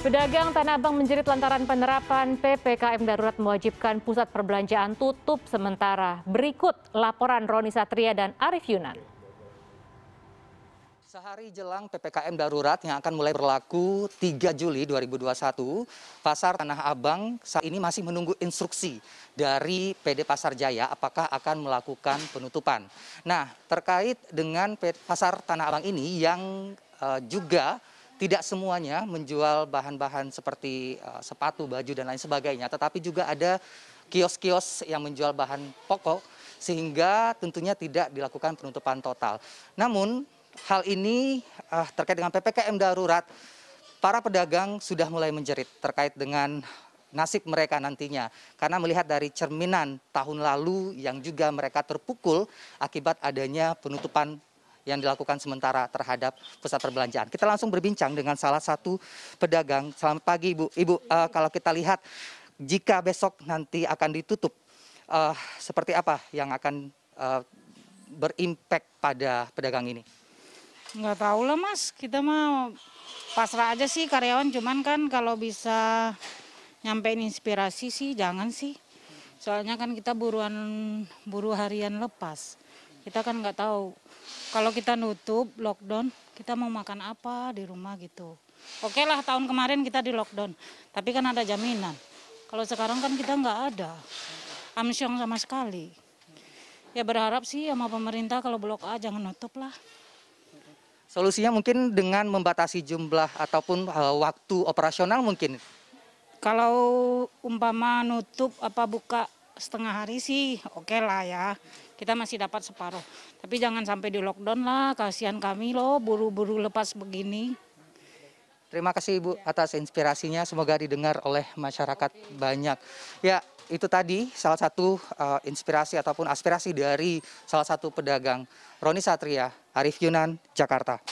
Pedagang Tanah Abang menjerit lantaran penerapan PPKM darurat mewajibkan pusat perbelanjaan tutup sementara. Berikut laporan Roni Satria dan Arif Yunan. Sehari jelang PPKM darurat yang akan mulai berlaku 3 Juli 2021, Pasar Tanah Abang saat ini masih menunggu instruksi dari PD Pasar Jaya apakah akan melakukan penutupan. Nah, terkait dengan Pasar Tanah Abang ini yang uh, juga tidak semuanya menjual bahan-bahan seperti uh, sepatu, baju, dan lain sebagainya, tetapi juga ada kios-kios yang menjual bahan pokok, sehingga tentunya tidak dilakukan penutupan total. Namun, hal ini uh, terkait dengan PPKM darurat, para pedagang sudah mulai menjerit terkait dengan nasib mereka nantinya. Karena melihat dari cerminan tahun lalu yang juga mereka terpukul akibat adanya penutupan yang dilakukan sementara terhadap pusat perbelanjaan. Kita langsung berbincang dengan salah satu pedagang. Selamat pagi Ibu. Ibu, uh, kalau kita lihat jika besok nanti akan ditutup, uh, seperti apa yang akan uh, berimpact pada pedagang ini? Nggak tahu lah mas, kita mah pasrah aja sih karyawan. Cuman kan kalau bisa nyampein inspirasi sih jangan sih. Soalnya kan kita buruan buru harian lepas. Kita kan nggak tahu. Kalau kita nutup lockdown kita mau makan apa di rumah gitu. Oke lah tahun kemarin kita di lockdown tapi kan ada jaminan. Kalau sekarang kan kita nggak ada. Amsyong sama sekali. Ya berharap sih sama pemerintah kalau blok A jangan nutup lah. Solusinya mungkin dengan membatasi jumlah ataupun uh, waktu operasional mungkin. Kalau umpama nutup apa buka setengah hari sih oke okay lah ya. Kita masih dapat separuh. Tapi jangan sampai di lockdown lah, kasihan kami loh buru-buru lepas begini. Terima kasih Ibu atas inspirasinya, semoga didengar oleh masyarakat banyak. Ya, itu tadi salah satu uh, inspirasi ataupun aspirasi dari salah satu pedagang. Roni Satria, Arif Yunan, Jakarta.